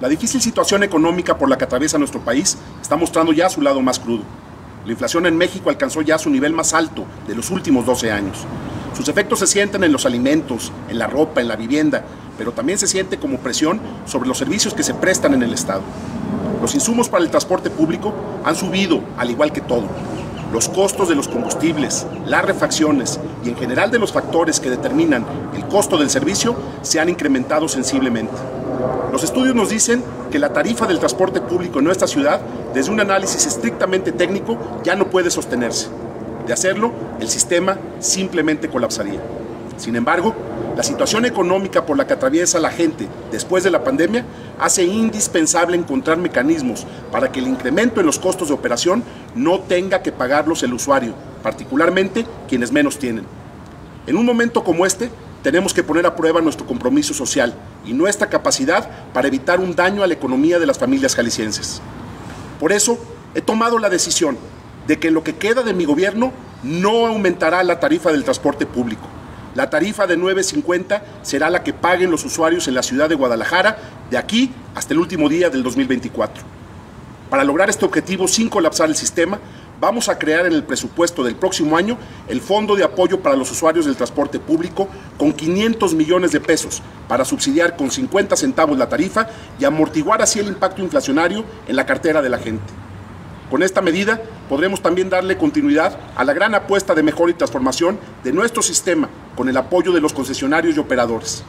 La difícil situación económica por la que atraviesa nuestro país está mostrando ya su lado más crudo. La inflación en México alcanzó ya su nivel más alto de los últimos 12 años. Sus efectos se sienten en los alimentos, en la ropa, en la vivienda, pero también se siente como presión sobre los servicios que se prestan en el Estado. Los insumos para el transporte público han subido, al igual que todo. Los costos de los combustibles, las refacciones y en general de los factores que determinan el costo del servicio se han incrementado sensiblemente. Los estudios nos dicen que la tarifa del transporte público en nuestra ciudad, desde un análisis estrictamente técnico, ya no puede sostenerse. De hacerlo, el sistema simplemente colapsaría. Sin embargo, la situación económica por la que atraviesa la gente después de la pandemia hace indispensable encontrar mecanismos para que el incremento en los costos de operación no tenga que pagarlos el usuario, particularmente quienes menos tienen. En un momento como este, tenemos que poner a prueba nuestro compromiso social y nuestra capacidad para evitar un daño a la economía de las familias jaliscienses. Por eso, he tomado la decisión de que lo que queda de mi gobierno no aumentará la tarifa del transporte público. La tarifa de 9.50 será la que paguen los usuarios en la ciudad de Guadalajara de aquí hasta el último día del 2024. Para lograr este objetivo sin colapsar el sistema, vamos a crear en el presupuesto del próximo año el Fondo de Apoyo para los Usuarios del Transporte Público con 500 millones de pesos para subsidiar con 50 centavos la tarifa y amortiguar así el impacto inflacionario en la cartera de la gente. Con esta medida podremos también darle continuidad a la gran apuesta de mejora y transformación de nuestro sistema con el apoyo de los concesionarios y operadores.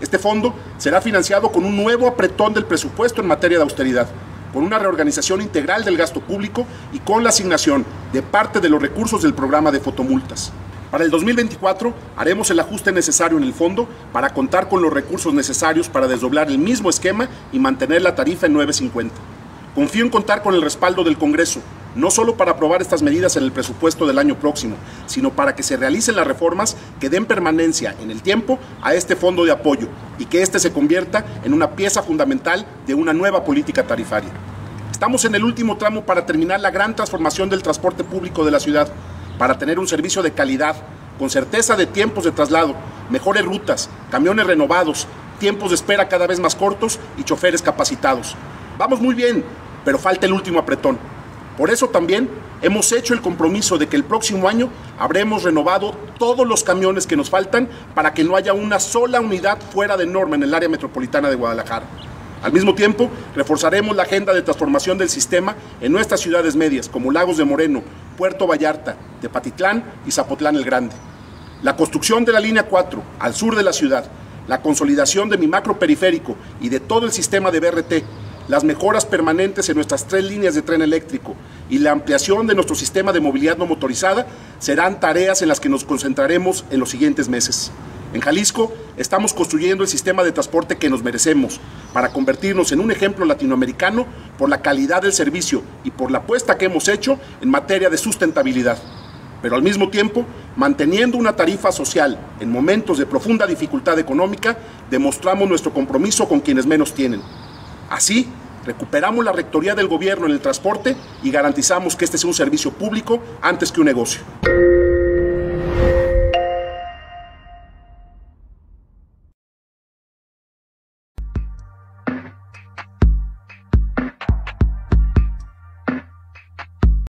Este fondo será financiado con un nuevo apretón del presupuesto en materia de austeridad, con una reorganización integral del gasto público y con la asignación de parte de los recursos del programa de fotomultas. Para el 2024 haremos el ajuste necesario en el fondo para contar con los recursos necesarios para desdoblar el mismo esquema y mantener la tarifa en 9.50. Confío en contar con el respaldo del Congreso, no solo para aprobar estas medidas en el presupuesto del año próximo, sino para que se realicen las reformas que den permanencia en el tiempo a este fondo de apoyo y que éste se convierta en una pieza fundamental de una nueva política tarifaria. Estamos en el último tramo para terminar la gran transformación del transporte público de la ciudad, para tener un servicio de calidad, con certeza de tiempos de traslado, mejores rutas, camiones renovados, tiempos de espera cada vez más cortos y choferes capacitados. Vamos muy bien, pero falta el último apretón. Por eso también hemos hecho el compromiso de que el próximo año habremos renovado todos los camiones que nos faltan para que no haya una sola unidad fuera de norma en el área metropolitana de Guadalajara. Al mismo tiempo, reforzaremos la agenda de transformación del sistema en nuestras ciudades medias, como Lagos de Moreno, Puerto Vallarta, Tepatitlán y Zapotlán el Grande. La construcción de la línea 4 al sur de la ciudad, la consolidación de mi macro periférico y de todo el sistema de BRT, las mejoras permanentes en nuestras tres líneas de tren eléctrico y la ampliación de nuestro sistema de movilidad no motorizada serán tareas en las que nos concentraremos en los siguientes meses. En Jalisco estamos construyendo el sistema de transporte que nos merecemos para convertirnos en un ejemplo latinoamericano por la calidad del servicio y por la apuesta que hemos hecho en materia de sustentabilidad. Pero al mismo tiempo, manteniendo una tarifa social en momentos de profunda dificultad económica, demostramos nuestro compromiso con quienes menos tienen. Así, recuperamos la rectoría del gobierno en el transporte y garantizamos que este sea un servicio público antes que un negocio.